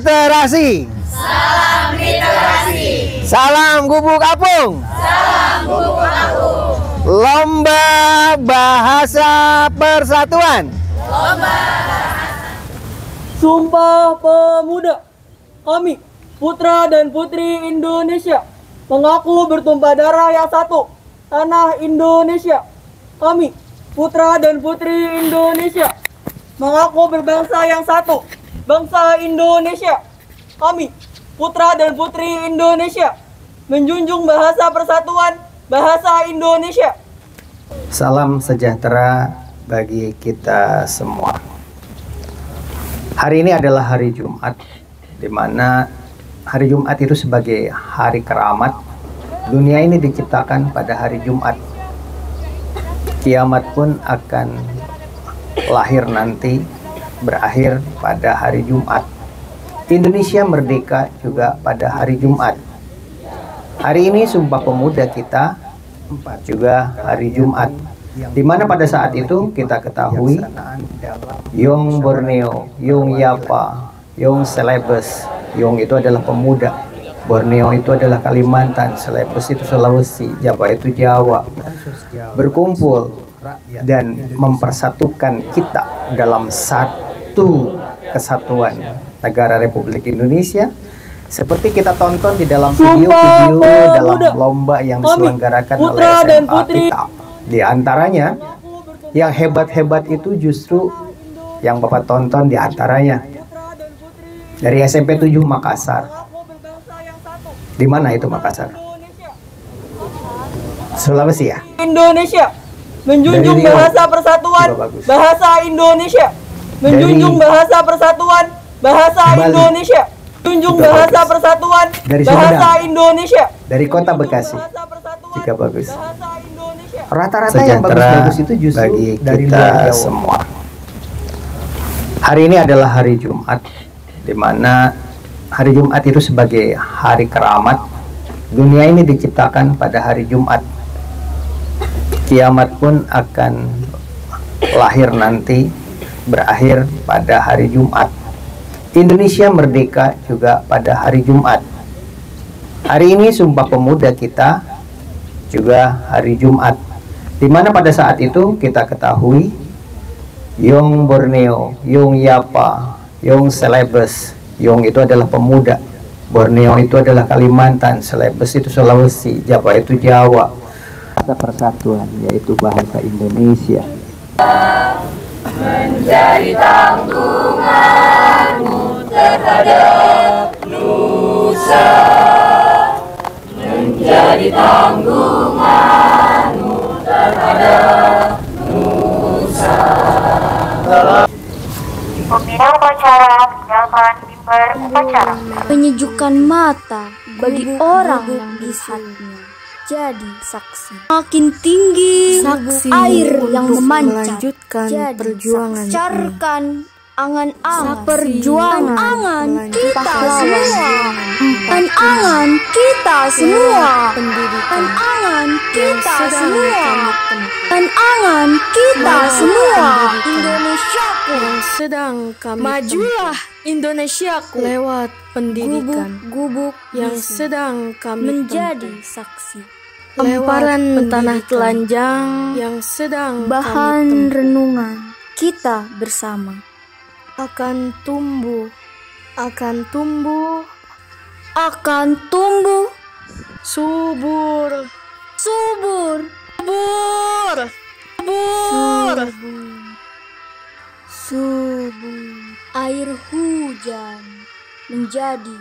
literasi. Salam literasi. Salam gubuk apung. Salam gubuk apung. Lomba bahasa persatuan. Lomba. Sumpah Pemuda. Kami, putra dan putri Indonesia, mengaku bertumpah darah yang satu, tanah Indonesia. Kami, putra dan putri Indonesia, mengaku berbangsa yang satu, bangsa Indonesia. Kami, putra dan putri Indonesia, menjunjung bahasa persatuan, bahasa Indonesia. Salam sejahtera bagi kita semua. Hari ini adalah hari Jumat, di mana hari Jumat itu sebagai hari keramat. Dunia ini diciptakan pada hari Jumat. Kiamat pun akan lahir nanti, berakhir pada hari Jumat. Indonesia merdeka juga pada hari Jumat. Hari ini Sumpah Pemuda kita juga hari Jumat. Di mana pada saat itu kita ketahui Yung Borneo, Yung Yapa, Yung Celebes. Yung itu adalah pemuda. Borneo itu adalah Kalimantan, Celebes itu Sulawesi, Java itu Jawa. Berkumpul dan mempersatukan kita dalam satu kesatuan negara Republik Indonesia seperti kita tonton di dalam video-video dalam lomba yang diselenggarakan oleh SMA kita. Di antaranya yang hebat-hebat itu justru yang Bapak tonton di antaranya dari SMP 7 Makassar. Di mana itu Makassar? Sulawesi ya? Indonesia menjunjung bahasa persatuan bahasa Indonesia menjunjung Dari bahasa persatuan bahasa Bali. Indonesia menjunjung bahasa bagus. persatuan Dari bahasa Sumedang. Indonesia Dari kota Bekasi. Juga bagus. bahasa Indonesia Rata-rata yang bagus-bagus itu justru bagi dari kita luar Jawa. semua. Hari ini adalah hari Jumat, di mana hari Jumat itu sebagai hari keramat. Dunia ini diciptakan pada hari Jumat. Kiamat pun akan lahir nanti, berakhir pada hari Jumat. Indonesia merdeka juga pada hari Jumat. Hari ini Sumpah Pemuda kita juga hari Jumat. Di mana pada saat itu kita ketahui Yung Borneo, Yung Yapa, Yung Celebes. Yung itu adalah pemuda. Borneo itu adalah Kalimantan, Celebes itu Sulawesi, Java itu Jawa. Bahasa persatuan yaitu bahasa Indonesia. Menjadi tanggunganmu terhadap Nusa. Menjadi tanggunganmu terhadap Pembina upacara meninggalkan mimbar upacara. menyejukkan mata bagi orang yang melihatnya. Jadi saksi. Makin tinggi Saksi air yang memancar. melanjutkan Jadi perjuangan. Carkan angan-angan perjuangan angan kita semua. Angan kita semua. Angan kita semua. Angan kita semua. Indonesiaku. sedang kami Majulah. Indonesiaku. lewat pendidikan Gubuk-gubuk yang sedang kami menjadi saksi. Lewat Hamparan tanah telanjang, yang sedang bahan renungan kita bersama. akan tumbuh akan tumbuh Akan tumbuh. subur. Subur, subur. Subur. Subur, air hujan menjadi